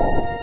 you